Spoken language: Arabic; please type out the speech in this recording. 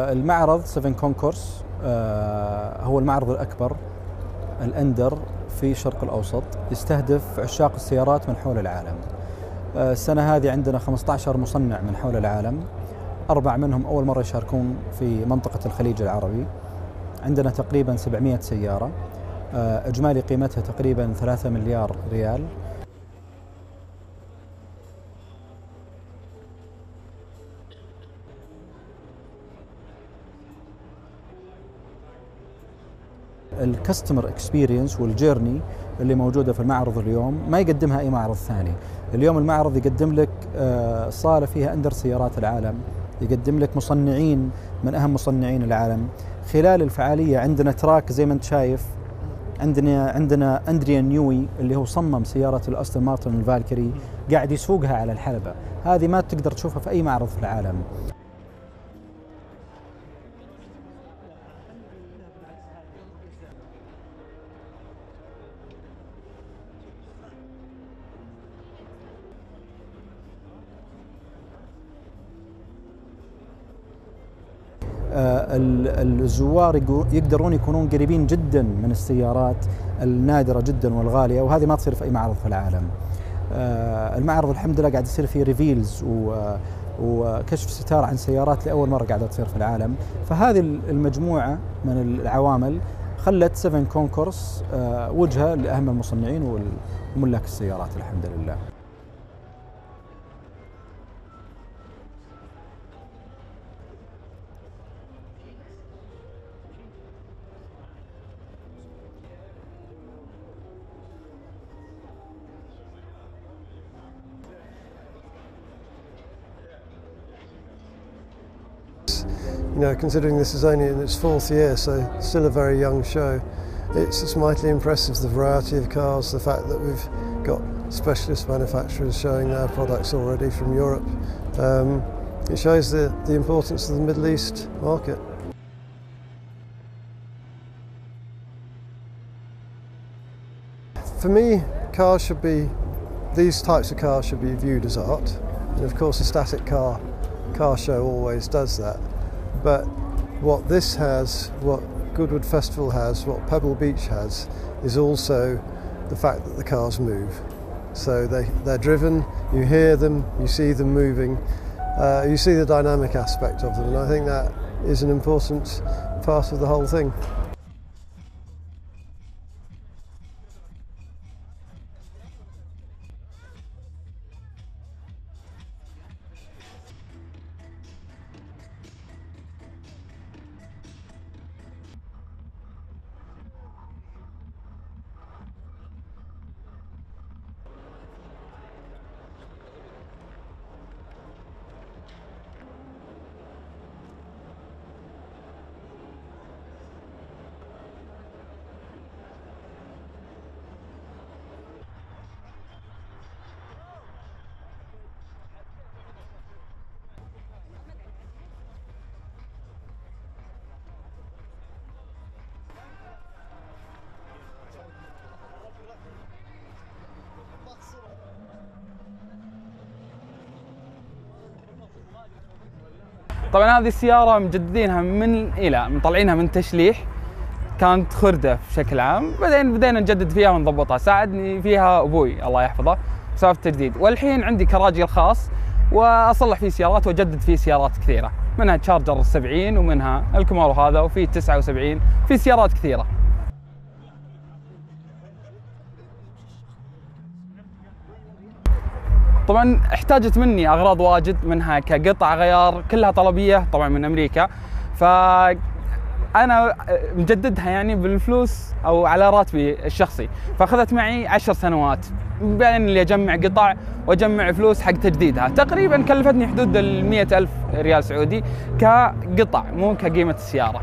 المعرض 7 كونكورس آه، هو المعرض الأكبر الأندر في الشرق الأوسط يستهدف عشاق السيارات من حول العالم. آه، السنة هذه عندنا 15 مصنع من حول العالم. أربع منهم أول مرة يشاركون في منطقة الخليج العربي. عندنا تقريبا 700 سيارة. آه، إجمالي قيمتها تقريبا 3 مليار ريال. ال customer experience وال journey اللي موجودة في المعرض اليوم ما يقدمها أي معرض ثاني. اليوم المعرض يقدم لك آه، صالة فيها أندر سيارات العالم يقدم لك مصنعين من أهم مصنعين العالم. خلال الفعالية عندنا track زي ما أنت شايف عندنا عندنا أندريا نيوي اللي هو صمم سيارة الأستون مارتن الفالكيري قاعد يسوقها على الحلبة. هذه ما تقدر تشوفها في أي معرض في العالم. الزوار يقدرون يكونون قريبين جدا من السيارات النادرة جدا والغالية وهذه ما تصير في أي معرض في العالم. آه، المعرض الحمد لله قاعد يصير فيه reveals وكشف ستار عن سيارات لأول مرة قاعدة تصير في العالم، فهذه المجموعة من العوامل خلت 7 Concours آه، وجهة لأهم المصنعين وملاك السيارات الحمد لله. You know, considering this is only in its fourth year, so still a very young show. It's, it's mightily impressive, the variety of cars, the fact that we've got specialist manufacturers showing their products already from Europe. Um, it shows the, the importance of the Middle East market. For me, cars should be, these types of cars should be viewed as art. And of course, a static car car show always does that. But what this has, what Goodwood Festival has, what Pebble Beach has, is also the fact that the cars move. So they, they're driven, you hear them, you see them moving, uh, you see the dynamic aspect of them, and I think that is an important part of the whole thing. طبعا هذه السيارة مجددينها من إلى مطلعينها من تشليح. كانت خردة بشكل عام. بعدين بدينا نجدد فيها ونضبطها. ساعدني فيها أبوي الله يحفظه بسبب التجديد. والحين عندي كراجي الخاص وأصلح فيه سيارات وأجدد فيه سيارات كثيرة. منها تشارجر 70 ومنها الكمارو هذا وفي 79 في سيارات كثيرة. طبعا احتاجت مني أغراض واجد منها كقطع غيار كلها طلبية طبعا من أمريكا. ف أنا مجددها يعني بالفلوس أو على راتبي الشخصي. فأخذت معي عشر سنوات. بين اللي أجمع قطع وأجمع فلوس حق تجديدها. تقريبا كلفتني حدود ال ألف ريال سعودي كقطع مو كقيمة السيارة.